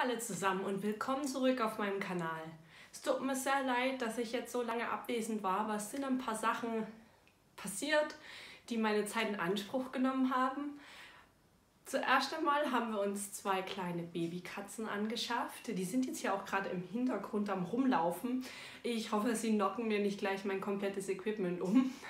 alle zusammen und willkommen zurück auf meinem Kanal. Es tut mir sehr leid, dass ich jetzt so lange abwesend war, aber es sind ein paar Sachen passiert, die meine Zeit in Anspruch genommen haben. Zuerst einmal haben wir uns zwei kleine Babykatzen angeschafft. Die sind jetzt hier auch gerade im Hintergrund am rumlaufen. Ich hoffe, sie knocken mir nicht gleich mein komplettes Equipment um.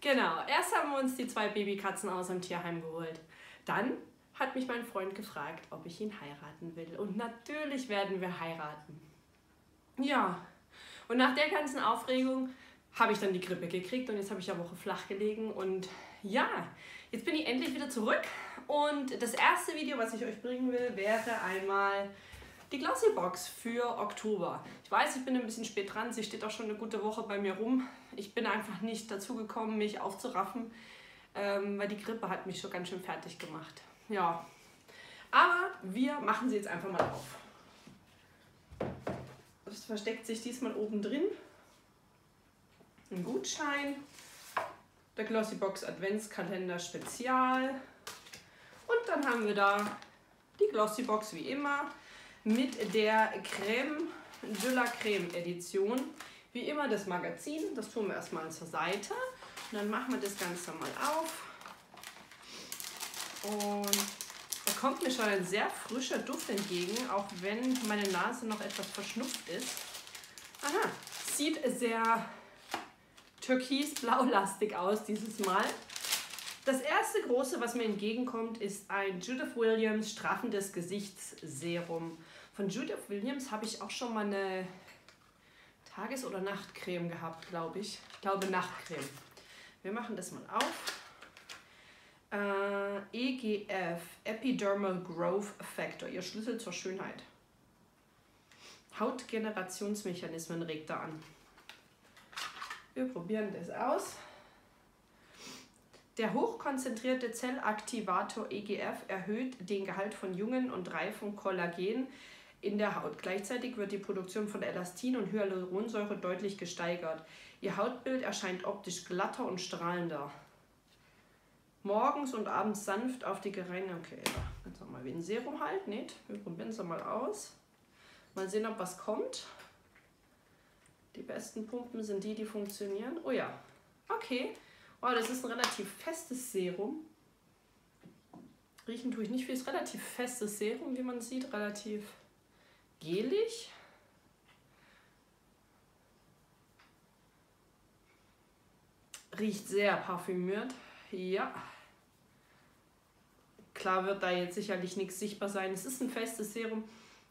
Genau, erst haben wir uns die zwei Babykatzen aus dem Tierheim geholt. Dann hat mich mein Freund gefragt, ob ich ihn heiraten will. Und natürlich werden wir heiraten. Ja, und nach der ganzen Aufregung habe ich dann die Grippe gekriegt und jetzt habe ich eine Woche flach gelegen. Und ja, jetzt bin ich endlich wieder zurück. Und das erste Video, was ich euch bringen will, wäre einmal die Glossy Box für Oktober. Ich weiß, ich bin ein bisschen spät dran. Sie steht auch schon eine gute Woche bei mir rum. Ich bin einfach nicht dazu gekommen, mich aufzuraffen, ähm, weil die Grippe hat mich schon ganz schön fertig gemacht. Ja, aber wir machen sie jetzt einfach mal auf. Es versteckt sich diesmal oben drin ein Gutschein, der Glossybox Adventskalender Spezial und dann haben wir da die Glossybox wie immer mit der Creme de la Creme Edition. Wie immer das Magazin, das tun wir erstmal zur Seite und dann machen wir das Ganze mal auf. Und da kommt mir schon ein sehr frischer Duft entgegen, auch wenn meine Nase noch etwas verschnupft ist. Aha, sieht sehr türkis-blau-lastig aus dieses Mal. Das erste große, was mir entgegenkommt, ist ein Judith Williams straffendes Gesichtsserum. Von Judith Williams habe ich auch schon mal eine Tages- oder Nachtcreme gehabt, glaube ich. Ich glaube Nachtcreme. Wir machen das mal auf. Äh, EGF, Epidermal Growth Factor, ihr Schlüssel zur Schönheit. Hautgenerationsmechanismen regt er an. Wir probieren das aus. Der hochkonzentrierte Zellaktivator EGF erhöht den Gehalt von jungen und reifen Kollagen in der Haut. Gleichzeitig wird die Produktion von Elastin und Hyaluronsäure deutlich gesteigert. Ihr Hautbild erscheint optisch glatter und strahlender morgens und abends sanft auf die gereinigte. Okay, jetzt mal wie ein Serum halt, nicht? Wir probieren es mal aus. Mal sehen, ob was kommt. Die besten Pumpen sind die, die funktionieren. Oh ja, okay. Oh, das ist ein relativ festes Serum. Riechen tue ich nicht viel. Es ist relativ festes Serum, wie man sieht. Relativ gelig. Riecht sehr parfümiert. Ja. Klar wird da jetzt sicherlich nichts sichtbar sein. Es ist ein festes Serum.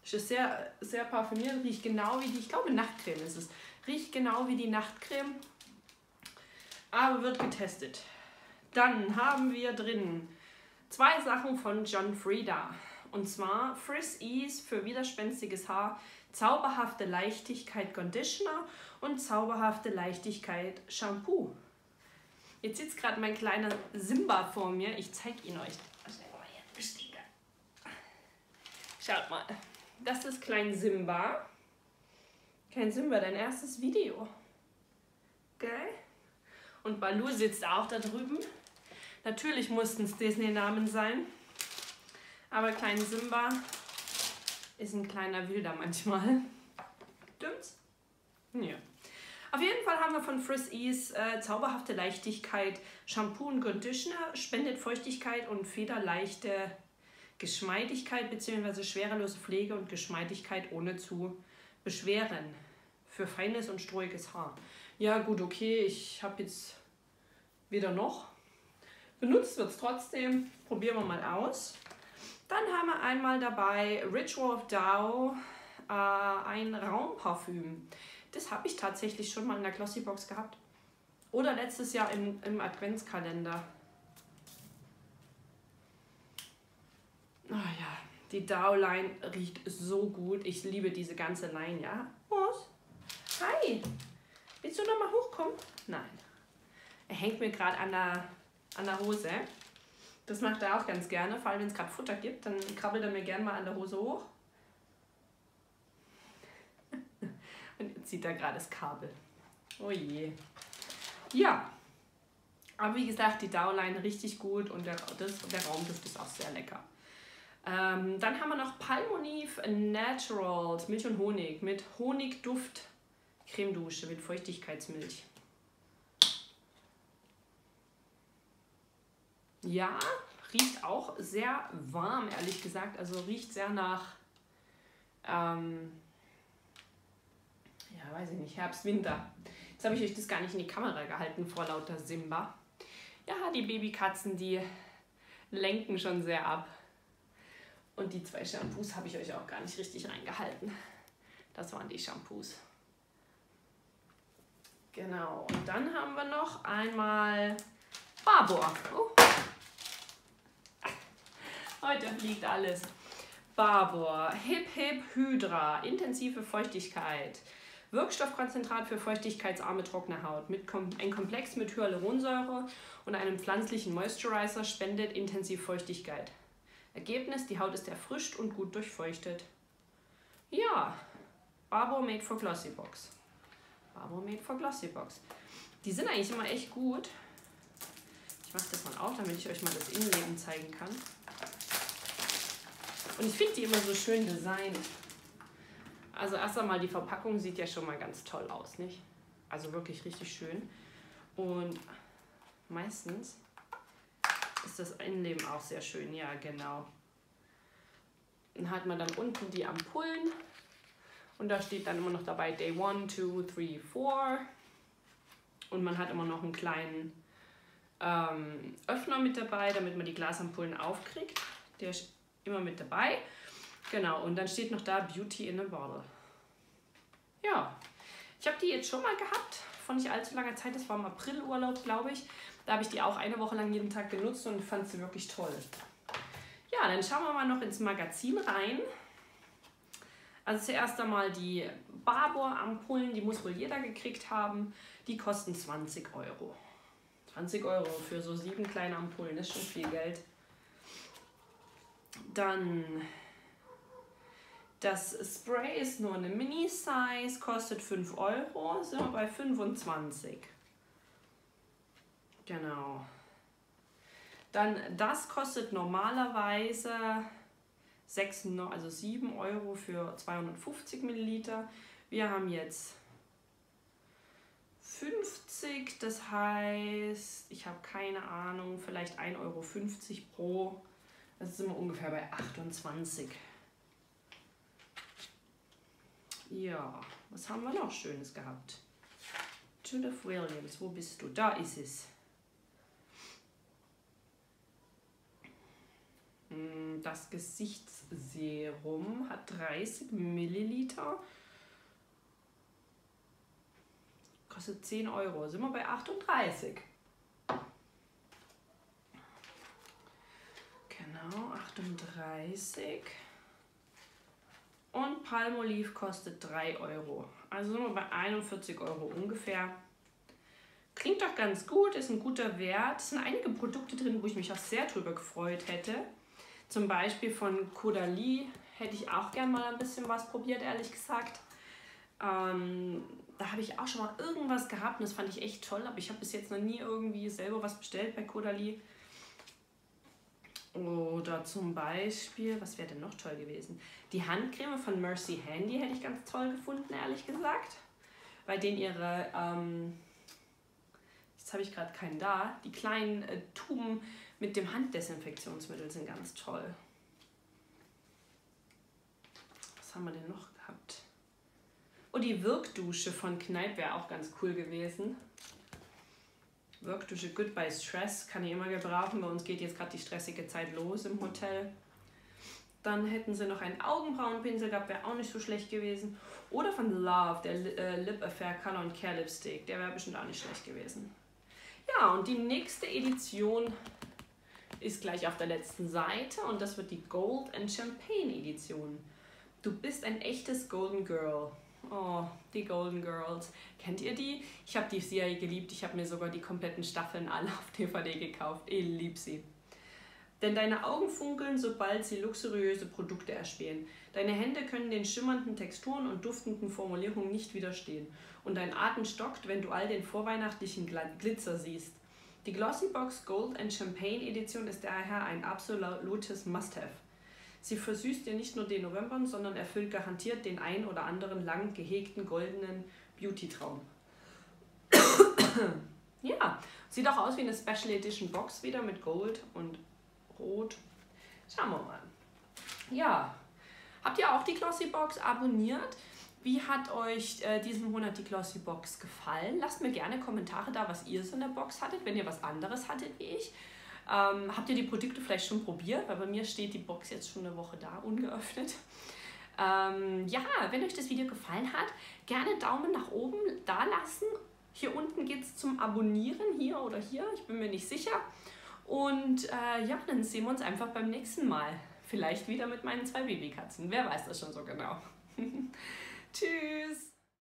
Es ist sehr, sehr parfümiert, riecht genau wie die, ich glaube Nachtcreme ist es. Riecht genau wie die Nachtcreme, aber wird getestet. Dann haben wir drin zwei Sachen von John Frieda. Und zwar Frizz Ease für widerspenstiges Haar, zauberhafte Leichtigkeit Conditioner und zauberhafte Leichtigkeit Shampoo. Jetzt sitzt gerade mein kleiner Simba vor mir. Ich zeige ihn euch. Schaut mal. Das ist Klein Simba. Klein Simba, dein erstes Video. Geil? Und Balu sitzt auch da drüben. Natürlich mussten es Disney-Namen sein. Aber Klein Simba ist ein kleiner Wilder manchmal. Stimmt's? Ja. Auf jeden Fall haben wir von Frizz Ease äh, zauberhafte Leichtigkeit, Shampoo und Conditioner, spendet Feuchtigkeit und federleichte Geschmeidigkeit bzw. schwerelose Pflege und Geschmeidigkeit ohne zu beschweren. Für feines und strohiges Haar. Ja gut, okay, ich habe jetzt weder noch. Benutzt wird es trotzdem. Probieren wir mal aus. Dann haben wir einmal dabei Ritual of Dow, äh, ein Raumparfüm. Das habe ich tatsächlich schon mal in der Glossybox gehabt. Oder letztes Jahr im, im Adventskalender. Oh ja, die Dow-Line riecht so gut. Ich liebe diese ganze Line, ja? Was? Hi! Willst du noch mal hochkommen? Nein. Er hängt mir gerade an der, an der Hose. Das macht er auch ganz gerne, vor allem wenn es gerade Futter gibt, dann krabbelt er mir gerne mal an der Hose hoch. Und jetzt zieht er gerade das Kabel. Oh je. Ja. Aber wie gesagt, die Dowline richtig gut und der, das, der Raum, das ist auch sehr lecker. Ähm, dann haben wir noch Palmolive Naturals Milch und Honig mit Honigduft Cremedusche mit Feuchtigkeitsmilch. Ja, riecht auch sehr warm, ehrlich gesagt. Also riecht sehr nach, ähm, ja, weiß ich nicht, Herbst, Winter. Jetzt habe ich euch das gar nicht in die Kamera gehalten vor lauter Simba. Ja, die Babykatzen, die lenken schon sehr ab. Und die zwei Shampoos habe ich euch auch gar nicht richtig reingehalten. Das waren die Shampoos. Genau, und dann haben wir noch einmal Barbour. Oh. Heute fliegt alles. Barbour, Hip Hip Hydra, intensive Feuchtigkeit. Wirkstoffkonzentrat für feuchtigkeitsarme trockene Haut. Mit kom ein Komplex mit Hyaluronsäure und einem pflanzlichen Moisturizer spendet intensiv Feuchtigkeit. Ergebnis, die Haut ist erfrischt und gut durchfeuchtet. Ja, Barbour Made for Glossy Box. Barbour Made for Glossy Box. Die sind eigentlich immer echt gut. Ich mache das mal auf, damit ich euch mal das Innenleben zeigen kann. Und ich finde die immer so schön designt. Also erst einmal, die Verpackung sieht ja schon mal ganz toll aus, nicht? Also wirklich richtig schön. Und meistens ist das Innenleben auch sehr schön. Ja, genau. Dann hat man dann unten die Ampullen. Und da steht dann immer noch dabei Day 1, 2, 3, 4. Und man hat immer noch einen kleinen ähm, Öffner mit dabei, damit man die Glasampullen aufkriegt. Der ist immer mit dabei. Genau, und dann steht noch da Beauty in a Bottle. Ja, ich habe die jetzt schon mal gehabt, vor nicht allzu langer Zeit. Das war im Aprilurlaub, glaube ich. Da habe ich die auch eine Woche lang jeden Tag genutzt und fand sie wirklich toll. Ja, dann schauen wir mal noch ins Magazin rein. Also zuerst einmal die Barbour-Ampullen, die muss wohl jeder gekriegt haben. Die kosten 20 Euro. 20 Euro für so sieben kleine Ampullen, ist schon viel Geld. Dann das Spray ist nur eine Mini-Size, kostet 5 Euro, sind wir bei 25. Genau. Dann das kostet normalerweise 6, also 7 Euro für 250 Milliliter. Wir haben jetzt 50, das heißt, ich habe keine Ahnung, vielleicht 1,50 Euro pro das sind wir ungefähr bei 28. Ja, was haben wir noch Schönes gehabt? Judith Williams, wo bist du? Da ist es. Hm, das Gesichtsserum hat 30 Milliliter. Kostet 10 Euro. Sind wir bei 38. Genau, 38. Und Palmolive kostet 3 Euro. Also sind wir bei 41 Euro ungefähr. Klingt doch ganz gut, ist ein guter Wert. Es sind einige Produkte drin, wo ich mich auch sehr drüber gefreut hätte. Zum Beispiel von Kodali hätte ich auch gern mal ein bisschen was probiert, ehrlich gesagt. Ähm, da habe ich auch schon mal irgendwas gehabt und das fand ich echt toll, aber ich habe bis jetzt noch nie irgendwie selber was bestellt bei Kodali. Oder zum Beispiel, was wäre denn noch toll gewesen? Die Handcreme von Mercy Handy hätte ich ganz toll gefunden, ehrlich gesagt. Bei denen ihre, ähm, jetzt habe ich gerade keinen da, die kleinen äh, Tuben mit dem Handdesinfektionsmittel sind ganz toll. Was haben wir denn noch gehabt? Oh, die Wirkdusche von Kneipp wäre auch ganz cool gewesen. Workdusche Goodbye Stress kann ich immer gebrauchen. Bei uns geht jetzt gerade die stressige Zeit los im Hotel. Dann hätten sie noch einen Augenbrauenpinsel gehabt, wäre auch nicht so schlecht gewesen. Oder von Love, der äh, Lip Affair Color and Care Lipstick, der wäre bestimmt auch nicht schlecht gewesen. Ja, und die nächste Edition ist gleich auf der letzten Seite und das wird die Gold and Champagne Edition. Du bist ein echtes Golden Girl. Oh, die Golden Girls. Kennt ihr die? Ich habe die Serie geliebt. Ich habe mir sogar die kompletten Staffeln alle auf DVD gekauft. Ich liebe sie. Denn deine Augen funkeln, sobald sie luxuriöse Produkte erspähen. Deine Hände können den schimmernden Texturen und duftenden Formulierungen nicht widerstehen. Und dein Atem stockt, wenn du all den vorweihnachtlichen Glitzer siehst. Die Glossybox Gold and Champagne Edition ist daher ein absolutes Must-Have. Sie versüßt dir nicht nur den November, sondern erfüllt garantiert den ein oder anderen lang gehegten goldenen Beauty-Traum. ja, sieht auch aus wie eine Special Edition Box wieder mit Gold und Rot. Schauen wir mal. Ja, habt ihr auch die Glossy Box abonniert? Wie hat euch äh, diesen Monat die Glossy Box gefallen? Lasst mir gerne Kommentare da, was ihr so in der Box hattet, wenn ihr was anderes hattet wie ich. Ähm, habt ihr die Produkte vielleicht schon probiert? Weil bei mir steht die Box jetzt schon eine Woche da, ungeöffnet. Ähm, ja, wenn euch das Video gefallen hat, gerne Daumen nach oben da lassen. Hier unten geht es zum Abonnieren, hier oder hier, ich bin mir nicht sicher. Und äh, ja, dann sehen wir uns einfach beim nächsten Mal. Vielleicht wieder mit meinen zwei Babykatzen. Wer weiß das schon so genau. Tschüss.